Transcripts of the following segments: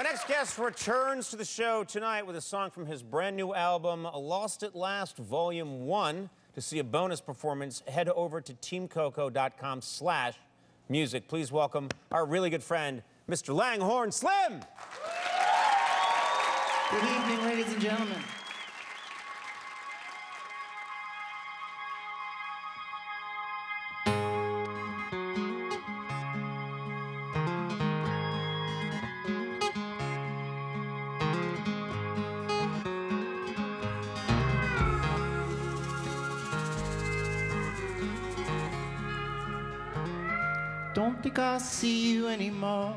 next guest returns to the show tonight with a song from his brand new album, Lost at Last, Volume 1. To see a bonus performance, head over to teamcoco.com slash music. Please welcome our really good friend, Mr. Langhorne Slim. Good evening, ladies and gentlemen. Don't think I'll see you anymore.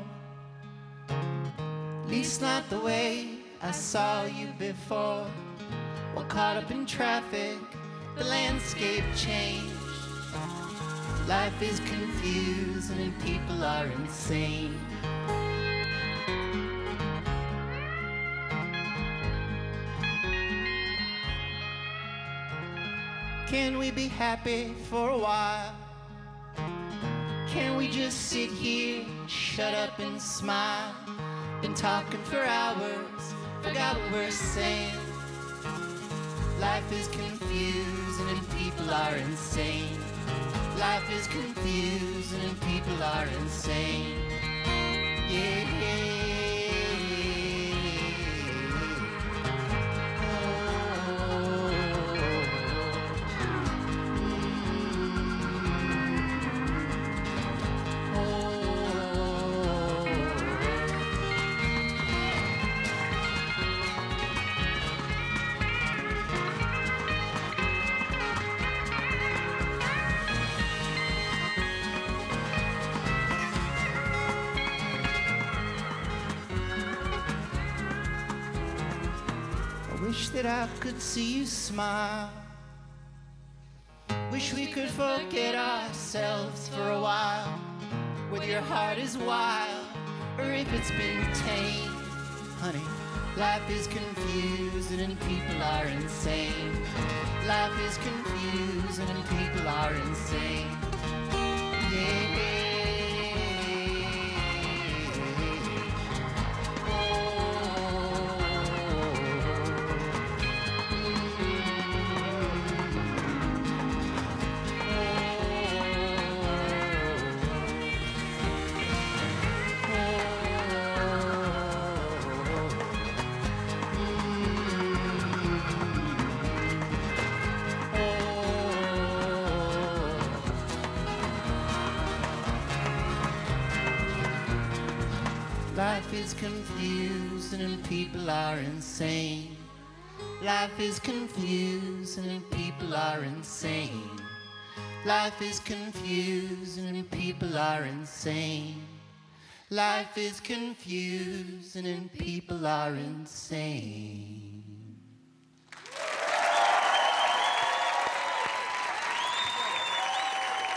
At least not the way I saw you before. Well, caught up in traffic, the landscape changed. Life is confusing and people are insane. Can we be happy for a while? Can we just sit here, shut up and smile? Been talking for hours, forgot what we're saying. Life is confusing and people are insane. Life is confusing wish that I could see you smile. Wish we could forget ourselves for a while. Whether your heart is wild or if it's been tamed. Honey, life is confusing and people are insane. Life is confusing and people are insane. Life is confusing and people are insane. Life is confusing and people are insane. Life is confusing and people are insane. Life is confusing and people are insane.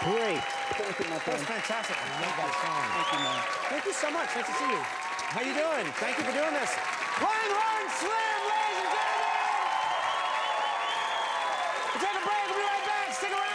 Great. Thank you, my That was fantastic. I love that song. Thank you, man. Thank you so much. Nice to see you. How you doing? Thank you for doing this. Run, run, slim, ladies and gentlemen! We'll take a break. We'll be right back. Stick around.